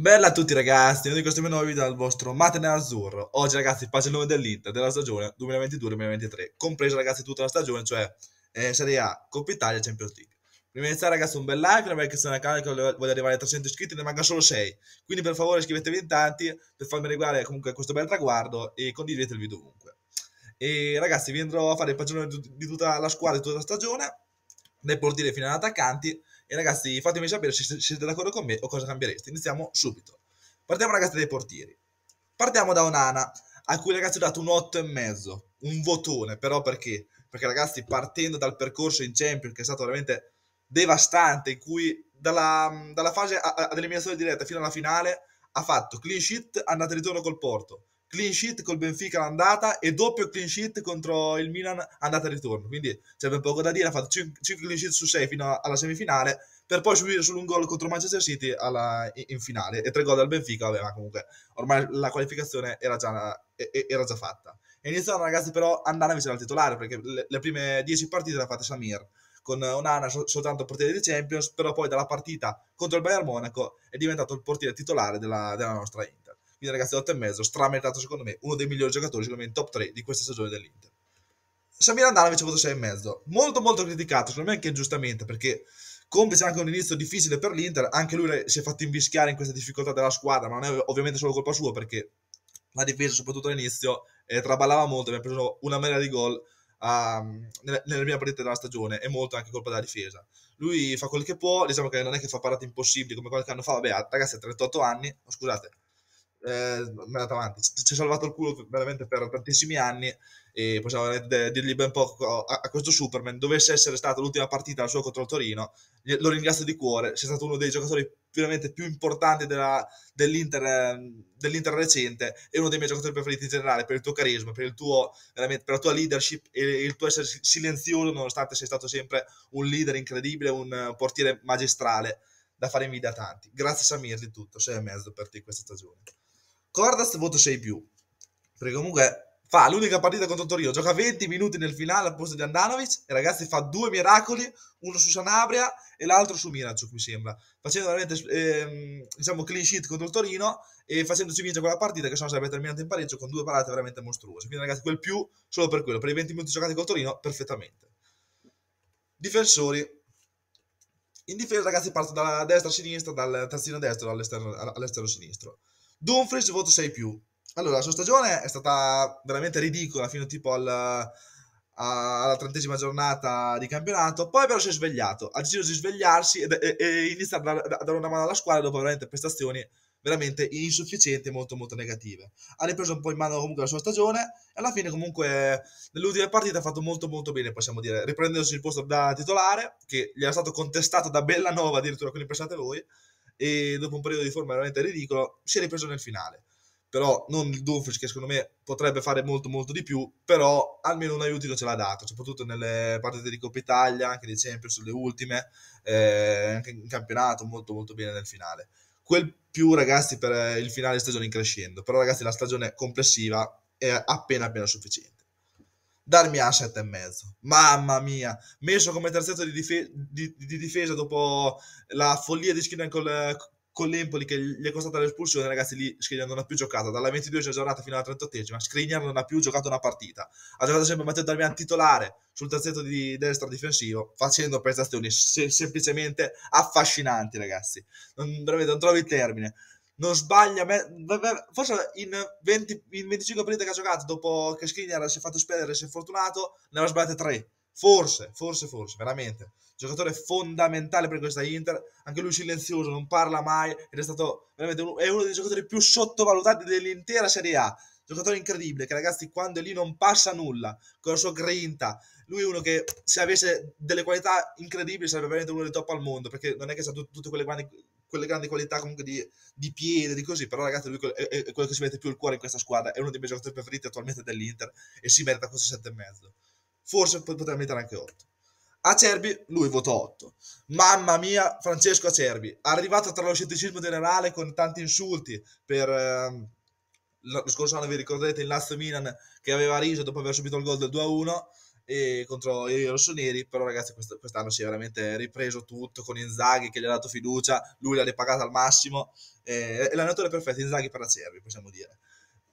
Bella a tutti ragazzi, io di questo mio nuovo video dal vostro Matene Azzurro. Oggi ragazzi faccio il nome dell'Inter della stagione 2022-2023, compresa ragazzi tutta la stagione, cioè eh, Serie A, Coppa Italia e Champions League. Prima di iniziare ragazzi un bel like, una bella iscrizione al canale che voglio arrivare a 300 iscritti, ne manca solo 6. Quindi per favore iscrivetevi in tanti per farmi arrivare comunque a questo bel traguardo e condividete il video ovunque. E ragazzi vi andrò a fare il pagino di tutta la squadra di tutta la stagione, dai portieri fino agli attaccanti e ragazzi, fatemi sapere se siete d'accordo con me o cosa cambiereste. Iniziamo subito. Partiamo ragazzi dai portieri. Partiamo da Onana, a cui ragazzi ho dato un 8,5, un votone, però perché? Perché ragazzi, partendo dal percorso in Champions, che è stato veramente devastante, in cui dalla, dalla fase ad eliminazione diretta fino alla finale ha fatto clean sheet, andata e ritorno col Porto, clean sheet col Benfica l'andata e doppio clean sheet contro il Milan andata e ritorno. Quindi c'è ben poco da dire, ha fatto 5, 5 clean sheet su 6 fino alla semifinale per poi subire solo un gol contro Manchester City alla, in, finale e tre gol dal Benfica, vabbè, ma comunque ormai la qualificazione era già, era già fatta. E iniziano ragazzi però a andare invece al titolare perché le, le prime 10 partite le ha fatte Samir con Onana sol- soltanto portiere di Champions, però poi dalla partita contro il Bayern Monaco è diventato il portiere titolare della, della nostra Inter. Quindi ragazzi 8 e mezzo, strameritato secondo me, uno dei migliori giocatori, secondo me in top 3 di questa stagione dell'Inter. Samir Andanovic ha avuto 6 e mezzo, molto molto criticato, secondo me anche giustamente, perché complice anche un inizio difficile per l'Inter, anche lui si è fatto invischiare in questa difficoltà della squadra, ma non è ovviamente solo colpa sua, perché la difesa, soprattutto all'inizio, eh, traballava molto, abbiamo preso una mela di gol uh, nelle, nelle prime partite della stagione. E molto anche colpa della difesa. Lui fa quel che può, diciamo che non è che fa parate impossibili come qualche anno fa, vabbè, ragazzi ha 38 anni, oh, scusate, eh, andato avanti. Ci ha salvato il culo veramente per tantissimi anni e possiamo dirgli ben poco a, a, questo Superman. Dovesse essere stata l'ultima partita la sua contro il Torino, lo ringrazio di cuore. Sei stato uno dei giocatori veramente più importanti della, dell'Inter, dell'Inter recente e uno dei miei giocatori preferiti in generale per il tuo carisma, per, il tuo, per la tua leadership e il tuo essere silenzioso nonostante sei stato sempre un leader incredibile, un portiere magistrale da fare invidia a tanti. Grazie Samir di tutto, sei e mezzo per te questa stagione. Cordas voto 6 più. Perché comunque fa l'unica partita contro Torino, gioca 20 minuti nel finale al posto di Andanovic e ragazzi fa due miracoli, uno su Sanabria e l'altro su Miracciuk mi sembra, facendo veramente ehm, diciamo clean sheet contro il Torino e facendoci vincere quella partita che se no sarebbe terminata in pareggio con due parate veramente mostruose. Quindi ragazzi quel più solo per quello, per i 20 minuti giocati col Torino perfettamente. Difensori in difesa ragazzi parto dalla destra a sinistra, dal tazzino destro all'esterno, all'esterno sinistro. Dumfries voto 6 più. Allora, la sua stagione è stata veramente ridicola fino tipo al, alla trentesima giornata di campionato. Poi però si è svegliato, ha deciso di svegliarsi e, e, e inizia a dare, a dare una mano alla squadra dopo veramente prestazioni veramente insufficienti e molto molto negative. Ha ripreso un po' in mano comunque la sua stagione e alla fine comunque nell'ultima partita ha fatto molto molto bene, possiamo dire, riprendendosi il posto da titolare che gli era stato contestato da Bellanova addirittura, quindi pensate voi e dopo un periodo di forma veramente ridicolo si è ripreso nel finale. Però non il Dumfries che secondo me potrebbe fare molto molto di più, però almeno un aiutino ce l'ha dato, soprattutto nelle partite di Coppa Italia, anche di Champions, le ultime, eh, anche in campionato molto molto bene nel finale. Quel più ragazzi per il finale stagione in crescendo, però ragazzi la stagione complessiva è appena appena sufficiente darmi a 7,5. Mamma mia, messo come terzetto di, dife- di, di, difesa dopo la follia di Skriniar con, con l'Empoli che gli è costata l'espulsione, ragazzi, lì Skriniar non ha più giocato, dalla 22esima giornata fino alla 38esima, Skriniar non ha più giocato una partita. Ha giocato sempre Matteo Darmian titolare sul terzetto di destra difensivo, facendo prestazioni se- semplicemente affascinanti, ragazzi. Non, non trovo il termine non sbaglia, forse in, 20, in 25 partite che ha giocato dopo che Skriniar si è fatto spendere, si è fortunato, ne aveva sbagliate 3. Forse, forse, forse, veramente. Giocatore fondamentale per questa Inter, anche lui silenzioso, non parla mai ed è stato veramente uno, è uno dei giocatori più sottovalutati dell'intera Serie A. Giocatore incredibile che ragazzi quando lì non passa nulla, con la sua grinta, lui è uno che se avesse delle qualità incredibili sarebbe veramente uno dei top al mondo, perché non è che sa tutte quelle grandi quelle grandi qualità comunque di, di piede, di così, però ragazzi lui è, è, quello che si mette più il cuore in questa squadra, è uno dei miei giocatori preferiti attualmente dell'Inter e si merita questo 7,5. Forse potrebbe meritare anche 8. Acerbi, lui votò 8. Mamma mia, Francesco Acerbi, arrivato tra lo scetticismo generale con tanti insulti per... Eh, lo scorso anno vi ricordate il Lazio Milan che aveva riso dopo aver subito il gol del 2-1 e contro i rossoneri, però ragazzi quest- quest'anno si è veramente ripreso tutto con Inzaghi che gli ha dato fiducia, lui l'ha ripagata al massimo, eh, è l'allenatore perfetto, Inzaghi per la Cervi, possiamo dire.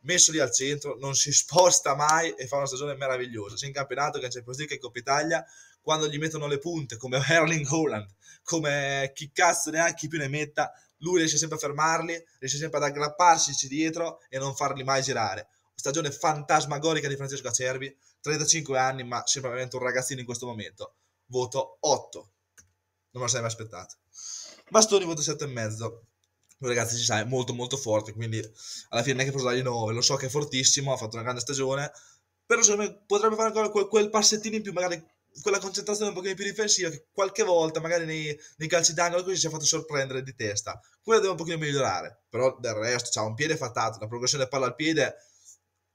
Messo lì al centro, non si sposta mai e fa una stagione meravigliosa, sia in campionato che in Champions che in Coppa Italia, quando gli mettono le punte come Erling Holland, come chi cazzo neanche più ne metta, lui riesce sempre a fermarli, riesce sempre ad aggrapparsi dietro e non farli mai girare. Stagione fantasmagorica di Francesco Acerbi, 35 anni, ma sembra veramente un ragazzino in questo momento. Voto 8. Non me lo sarei mai aspettato. Bastoni voto 7,5. Ragazzi, si sa, è molto molto forte, quindi alla fine non è che posso dargli 9. Lo so che è fortissimo, ha fatto una grande stagione, però secondo me potrebbe fare ancora quel, quel passettino in più, magari quella concentrazione un pochino più difensiva che qualche volta, magari nei, nei calci d'angolo, così si è fatto sorprendere di testa. Quella deve un pochino migliorare, però del resto ha un piede fattato, la progressione palla al piede,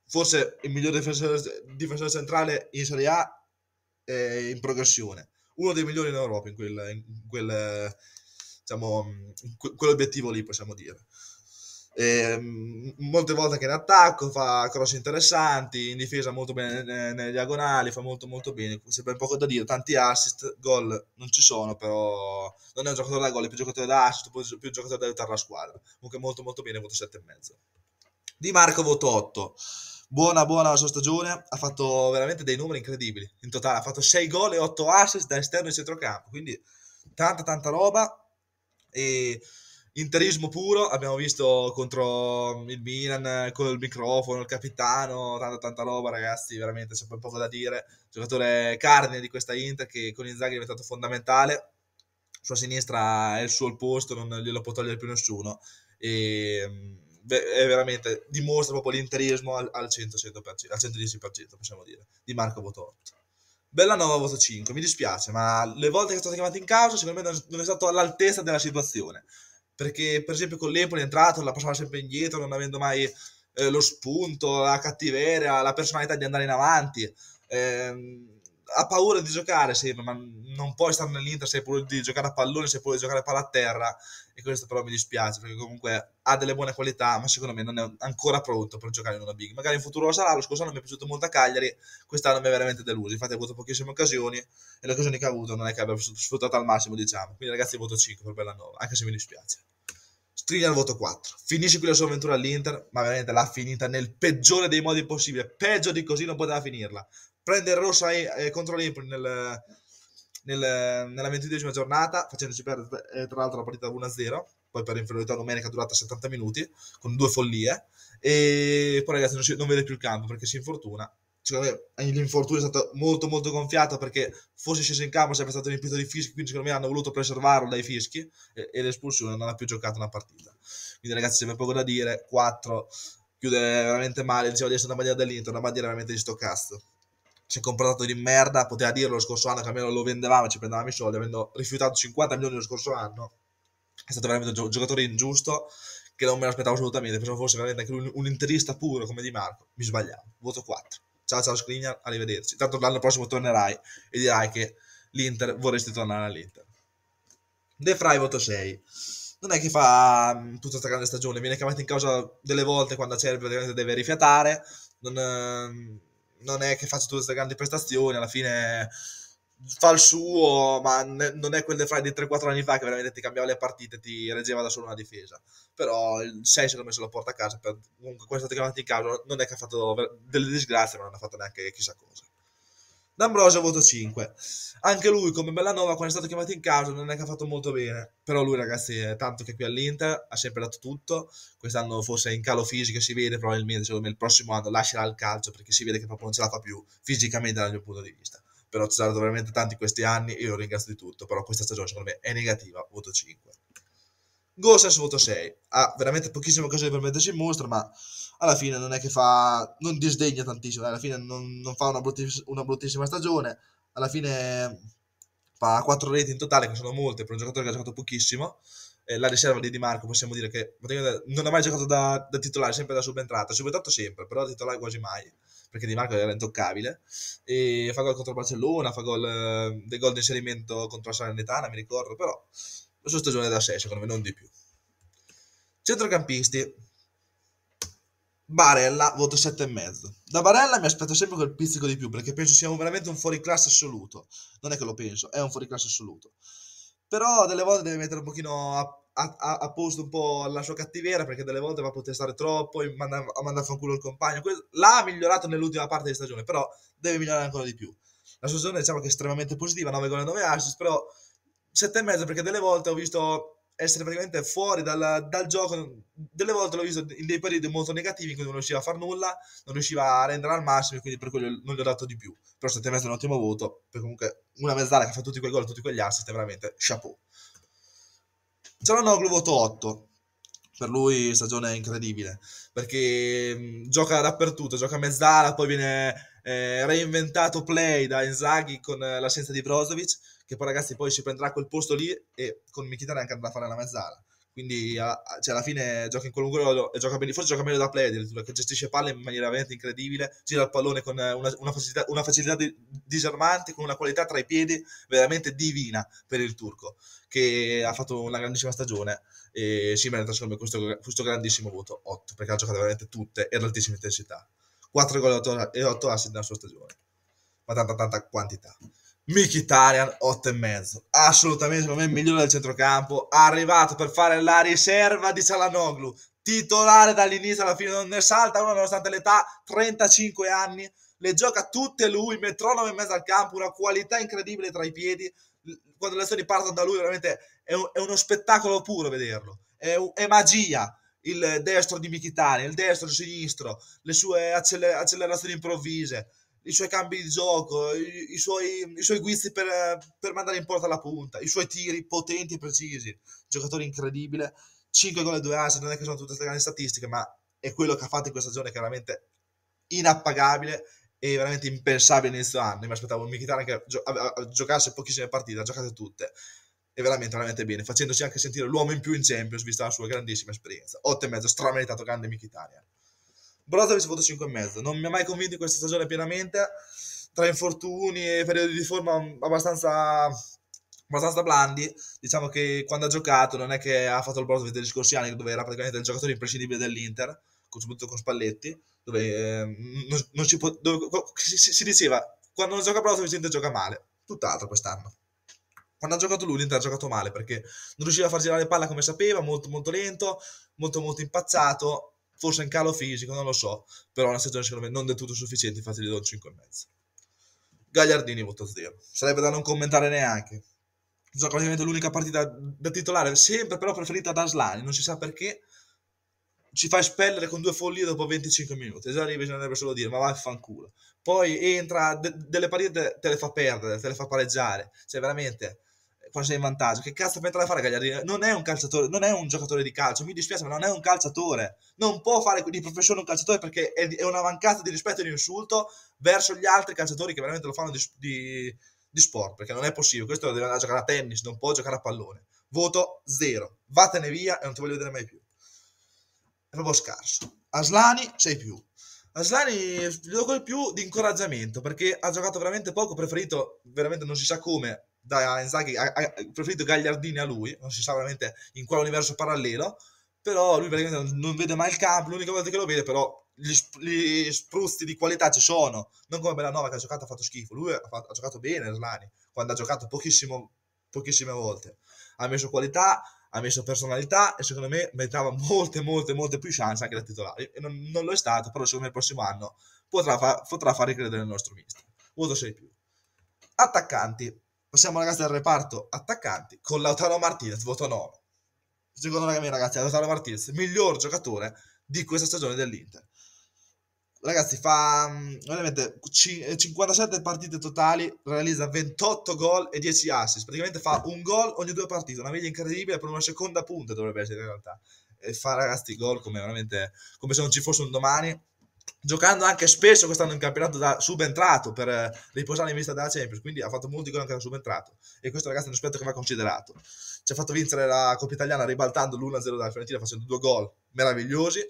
forse il miglior difensore, difensore centrale in Serie A eh, in progressione, uno dei migliori in Europa in quel, in quel diciamo, in quell'obiettivo lì, possiamo dire. E, molte volte che in attacco fa cross interessanti, in difesa molto bene nelle diagonali, fa molto molto bene, c'è ben poco da dire, tanti assist, gol non ci sono, però non è un giocatore da gol, è più giocatore da assist, più, più giocatore da aiutare la squadra. Comunque molto molto bene, voto 7,5. Di Marco voto 8. Buona buona la sua stagione, ha fatto veramente dei numeri incredibili. In totale ha fatto 6 gol e 8 assist da esterno e centrocampo, quindi tanta tanta roba e interismo puro, abbiamo visto contro il Milan con il microfono, il capitano, tanta tanta roba ragazzi, veramente c'è poco da dire, giocatore cardine di questa Inter che con Inzaghi è diventato fondamentale, sua sinistra è il suo posto, non glielo può togliere più nessuno. E è veramente dimostra proprio l'interismo al, al 100%, al 110% possiamo dire, di Marco Bototto. Bella nuova voto 5, mi dispiace, ma le volte che è stato chiamato in causa secondo me non è stato all'altezza della situazione perché per esempio con l'Empoli è entrato, la passava sempre indietro, non avendo mai eh, lo spunto, la cattiveria, la personalità di andare in avanti. Eh, ha paura di giocare sempre, ma non puoi stare nell'Inter se hai paura di giocare a pallone, se hai paura di giocare a palla a terra. E questo però mi dispiace, perché comunque ha delle buone qualità, ma secondo me non è ancora pronto per giocare in una big. Magari in futuro lo sarà, lo scorso anno mi è piaciuto molto a Cagliari, quest'anno mi è veramente deluso. Infatti ha avuto pochissime occasioni, e le occasioni che ha avuto non è che abbia sfruttato al massimo, diciamo. Quindi ragazzi voto 5 per Bellanova, anche se mi dispiace. Striglia al voto 4. Finisce qui la sua avventura all'Inter, ma veramente l'ha finita nel peggiore dei modi possibili. Peggio di così non poteva finirla. Prende il rosso eh, contro l'Empoli nel, nel, nella ventitresima giornata, facendoci perdere eh, tra l'altro la partita 1-0, poi per inferiorità numerica durata 70 minuti, con due follie. E poi ragazzi non, si, non vede più il campo perché si infortuna. Secondo me l'infortunio è stato molto molto gonfiato perché fosse sceso in campo sarebbe stato riempito di fischi quindi secondo me hanno voluto preservarlo dai fischi e, e l'espulsione non ha più giocato una partita. Quindi ragazzi c'è poco da dire 4 chiude veramente male diceva di essere una bandiera dell'Inter una bandiera veramente di sto cazzo si è comprato di merda poteva dirlo lo scorso anno che almeno lo vendevamo e ci prendevamo i soldi avendo rifiutato 50 milioni lo scorso anno è stato veramente un giocatore ingiusto che non me l'aspettavo assolutamente pensavo fosse veramente anche un, interista puro come Di Marco mi sbagliavo voto 4 ciao ciao Skriniar, arrivederci. Tanto l'anno prossimo tornerai e dirai che l'Inter vorresti tornare all'Inter. De Frey voto 6. Non è che fa mm, tutta questa grande stagione, viene chiamato in causa delle volte quando c'è praticamente deve rifiatare, non, ehm, non è che faccia tutte queste grandi prestazioni, alla fine fa il suo, ma non è quel De Frey di 3-4 anni fa che veramente ti cambiava le partite, ti reggeva da solo una difesa. Però il 6 secondo me se lo porta a casa, per, comunque questo è stato chiamato in causa, non è che ha fatto delle disgrazie, ma non ha fatto neanche chissà cosa. D'Ambrosio voto 5. Anche lui, come Bellanova, quando è stato chiamato in causa, non è che ha fatto molto bene. Però lui, ragazzi, è tanto che qui all'Inter ha sempre dato tutto. Quest'anno forse in calo fisico si vede, probabilmente, secondo me, il prossimo anno lascerà il calcio perché si vede che proprio non ce la fa più fisicamente dal mio punto di vista però ci sono veramente tanti questi anni e io lo ringrazio di tutto, però questa stagione secondo me è negativa, voto 5. Gosens voto 6, ha veramente pochissime occasioni per mettersi in mostra, ma alla fine non è che fa, non disdegna tantissimo, alla fine non, non fa una, bruttiss- una bruttissima stagione, alla fine fa 4 reti in totale, che sono molte per un giocatore che ha giocato pochissimo, la riserva di Di Marco possiamo dire che non ha mai giocato da, da titolare, sempre da subentrata, subentrato sempre, però da titolare quasi mai perché Di Marco era intoccabile, e fa gol contro Barcellona, fa gol, eh, dei gol di inserimento contro la Salernitana, mi ricordo, però la sua stagione da 6, secondo me, non di più. Centrocampisti. Barella, voto 7,5. Da Barella mi aspetto sempre quel pizzico di più, perché penso sia veramente un fuoriclasse assoluto. Non è che lo penso, è un fuoriclasse assoluto. Però delle volte deve mettere un pochino a, a, a posto un po' la sua cattiveria, perché delle volte va a protestare troppo, a mandare a mandare fanculo il compagno. L'ha migliorato nell'ultima parte di stagione, però deve migliorare ancora di più. La sua stagione diciamo che è estremamente positiva, 9 gol e 9 assist, però 7,5 perché delle volte ho visto essere praticamente fuori dal, dal, gioco. Delle volte l'ho visto in dei periodi molto negativi, quindi non riusciva a far nulla, non riusciva a rendere al massimo, quindi per quello non gli ho dato di più. Però 7,5 è un ottimo voto, perché comunque una mezz'ala che fa tutti quei gol, tutti quegli assist, è veramente chapeau. Gianonoglu voto 8. Per lui stagione incredibile, perché mh, gioca dappertutto, gioca a mezz'ala, poi viene eh, reinventato play da Inzaghi con eh, l'assenza di Brozovic che poi ragazzi poi si prenderà quel posto lì e con Mkhitaryan anche andrà a fare la mezzala. Quindi cioè, alla fine gioca in qualunque ruolo e gioca bene, forse gioca meglio da play addirittura che gestisce palle in maniera veramente incredibile gira il pallone con una, una facilità, una facilità di, disarmante con una qualità tra i piedi veramente divina per il turco che ha fatto una grandissima stagione e si merita secondo me questo, questo grandissimo voto 8 perché ha giocato veramente tutte e ad altissima intensità. 4 gol e 8 assist nella sua stagione. Ma tanta tanta quantità Mkhitaryan 8,5 assolutamente secondo me il migliore del centrocampo. Arrivato per fare la riserva di Salanoglu. Titolare dall'inizio alla fine non ne salta uno nonostante l'età 35 anni. Le gioca tutte lui metronome in mezzo al campo una qualità incredibile tra i piedi. Quando le azioni partono da lui veramente è, un, è uno spettacolo puro vederlo. È, è magia il destro di Mkhitaryan il destro il sinistro le sue acceler- accelerazioni improvvise i suoi cambi di gioco, i, i, suoi, i suoi, guizzi per, per, mandare in porta la punta, i suoi tiri potenti e precisi. Giocatore incredibile, 5 gol e 2 assi, non è che sono tutte queste grandi statistiche, ma è quello che ha fatto in questa stagione che è veramente inappagabile e veramente impensabile inizio anno. Mi aspettavo un Mkhitaryan che gio- giocasse pochissime partite, ha giocate tutte. E veramente, veramente bene, facendoci anche sentire l'uomo in più in Champions, vista la sua grandissima esperienza. 8 e mezzo, strameritato grande Mkhitaryan. Brozovic voto 5,5. Non mi ha mai convinto in questa stagione pienamente. Tra infortuni e periodi di forma abbastanza, abbastanza blandi. Diciamo che quando ha giocato non è che ha fatto il Brozovic degli scorsi anni, dove era praticamente il giocatore imprescindibile dell'Inter, soprattutto con Spalletti, dove, eh, non, non si, può, dove si, si, diceva quando non gioca Brozovic l'Inter gioca male. Tutt'altro quest'anno. Quando ha giocato lui l'Inter ha giocato male perché non riusciva a far girare palla come sapeva, molto molto lento, molto molto impazzato forse in calo fisico, non lo so, però una stagione secondo me non del tutto sufficiente, infatti gli do 5,5. Gagliardini voto 0, sarebbe da non commentare neanche. Gioca praticamente l'unica partita da titolare, sempre però preferita da Aslani, non si sa perché. Ci fa espellere con due follie dopo 25 minuti. Già arrivi bisognerebbe solo dire, ma vaffanculo. Poi entra, de- delle partite te le fa perdere, te le fa pareggiare. Cioè, veramente, quando sei in vantaggio. Che cazzo pensa a fare Gagliardini? Non è un calciatore, non è un giocatore di calcio. Mi dispiace, ma non è un calciatore. Non può fare di professione un calciatore perché è, è una mancata di rispetto e di insulto verso gli altri calciatori che veramente lo fanno di, di, di sport. Perché non è possibile. Questo deve andare a giocare a tennis, non può giocare a pallone. Voto zero. Vattene via e non ti voglio vedere mai più. È proprio scarso. Aslani, sei più. Aslani gli do quel più di incoraggiamento perché ha giocato veramente poco, preferito veramente non si sa come da Inzaghi ha, ha preferito Gagliardini a lui, non si sa veramente in quale universo parallelo, però lui praticamente non vede mai il campo, l'unica volta che lo vede però gli, gli spruzzi di qualità ci sono, non come Bellanova che ha giocato ha fatto schifo, lui ha, fatto, ha giocato bene Slani, quando ha giocato pochissime volte, ha messo qualità, ha messo personalità e secondo me meritava molte, molte, molte più chance anche da titolare. E non, non lo è stato, però secondo me il prossimo anno potrà, fa, potrà far ricredere nel nostro mister. Voto 6 più. Attaccanti. Passiamo ragazzi al reparto attaccanti con Lautaro Martinez, voto 9. Secondo me ragazzi, Lautaro Martinez, miglior giocatore di questa stagione dell'Inter. Ragazzi, fa mm, veramente 57 eh, partite totali, realizza 28 gol e 10 assist. Praticamente fa un gol ogni due partite, una media incredibile per una seconda punta dovrebbe essere in realtà. E fa ragazzi gol come veramente come se non ci fosse un domani giocando anche spesso quest'anno in campionato da subentrato per eh, riposare in vista della Champions, quindi ha fatto molti gol anche da subentrato e questo ragazzi è un aspetto che va considerato. Ci ha fatto vincere la Coppa Italiana ribaltando l'1-0 dalla Fiorentina facendo due gol meravigliosi,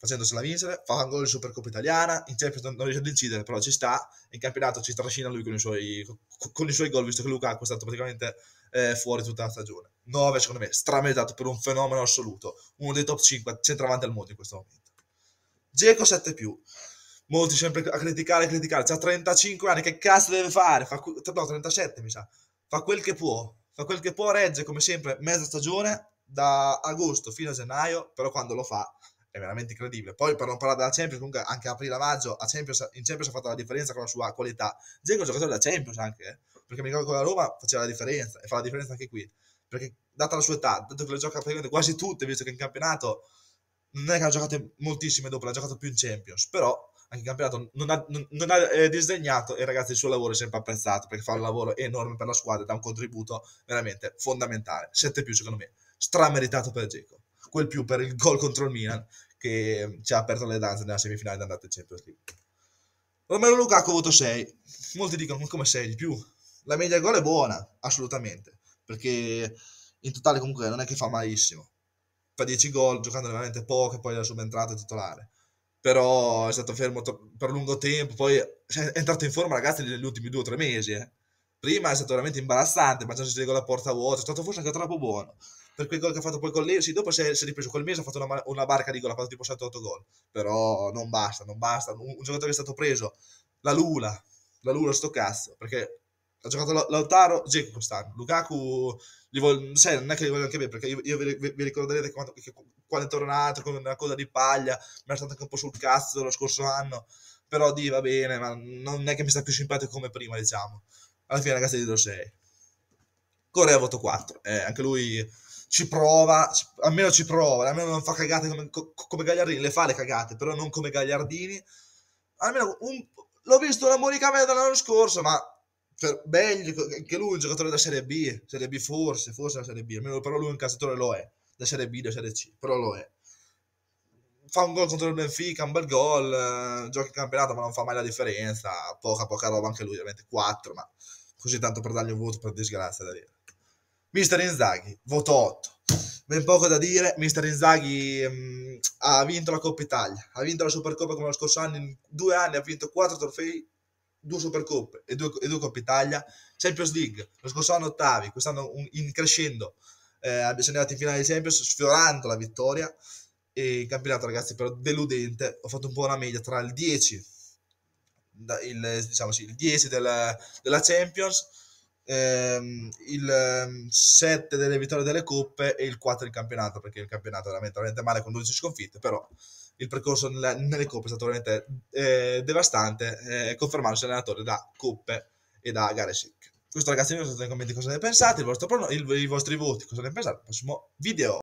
facendosela vincere, fa un gol in Supercoppa Italiana, in Champions non riesce ad incidere, però ci sta, in campionato ci trascina lui con i suoi, con i suoi gol, visto che Lukaku è stato praticamente eh, fuori tutta la stagione. 9 secondo me, strameritato per un fenomeno assoluto, uno dei top 5 centravanti al mondo in questo momento. Geco 7 più. Molti sempre a criticare, a criticare. C'ha 35 anni, che cazzo deve fare? Fa, no, 37 mi sa. Fa quel che può. Fa quel che può, regge come sempre mezza stagione da agosto fino a gennaio, però quando lo fa è veramente incredibile. Poi per non parlare della Champions, comunque anche aprile-maggio Champions, in Champions ha fatto la differenza con la sua qualità. Dzeko è un giocatore da Champions anche, eh? perché mi ricordo che la Roma faceva la differenza e fa la differenza anche qui. Perché data la sua età, dato che le gioca praticamente quasi tutte, visto che in campionato non è che ha giocato moltissime dopo, l'ha giocato più in Champions, però anche in campionato non ha, non, non ha eh, disdegnato e ragazzi il suo lavoro è sempre apprezzato perché fa un lavoro enorme per la squadra e dà un contributo veramente fondamentale. 7 più secondo me, strameritato per Geco. Quel più per il gol contro il Milan che ci ha aperto le danze nella semifinale d'andata in Champions League. Romero Lukaku voto 6. Molti dicono come 6 di più. La media gol è buona, assolutamente, perché in totale comunque non è che fa malissimo. Fa 10 gol giocando veramente poco e poi è subentrato titolare. Però è stato fermo per lungo tempo, poi è entrato in forma ragazzi negli ultimi due o tre mesi. Eh. Prima è stato veramente imbarazzante, mangiandosi con la porta vuota, è stato forse anche troppo buono. Per quel gol che ha fatto poi con lei, sì, dopo si è, si è ripreso quel mese, ha fatto una, una barca di gol, ha fatto tipo 7-8 gol. Però non basta, non basta. Un, un giocatore che è stato preso, la Lula, la Lula sto cazzo, perché ha giocato Lautaro, Dzeko quest'anno. Lukaku, voglio, sai, non è che li voglio anche bene, perché io, io vi, vi, ricorderete quando, che, quando è tornato con una cosa di paglia, mi è stato anche un po' sul cazzo lo scorso anno, però di va bene, ma non è che mi sta più simpatico come prima, diciamo. Alla fine ragazzi gli do 6. Correa voto 4, eh, anche lui ci prova, almeno ci prova, almeno non fa cagate come, come Gagliardini, le fa le cagate, però non come Gagliardini. Almeno un, l'ho visto una Monica Meda l'anno scorso, ma per meglio che lui è un giocatore da Serie B, Serie B forse, forse la Serie B, almeno però lui un calciatore lo è, da Serie B, da Serie C, però lo è. Fa un gol contro il Benfica, un bel gol, eh, gioca in campionato ma non fa mai la differenza, poca poca roba anche lui, ovviamente 4, ma così tanto per dargli un voto per disgrazia da dire. Mister Inzaghi, voto 8. Ben poco da dire, Mister Inzaghi mh, mm, ha vinto la Coppa Italia, ha vinto la Supercoppa come lo scorso anno, in due anni ha vinto 4 trofei due Supercoppe e due, e due Coppa Italia, Champions League, lo scorso anno ottavi, quest'anno un, in crescendo, eh, siamo arrivati in finale di Champions sfiorando la vittoria e il campionato ragazzi però deludente, ho fatto un po' una media tra il 10, il, diciamo sì, il 10 della, della Champions, ehm, il 7 ehm, delle vittorie delle coppe e il 4 del campionato perché il campionato è veramente, veramente male con 12 sconfitte però il percorso nelle, nelle coppe è stato veramente eh, devastante, eh, confermandosi allenatore da coppe e da gare sic. Questo ragazzi, io lasciate nei commenti cosa ne pensate, il vostro, il, i vostri voti, cosa ne pensate, prossimo video.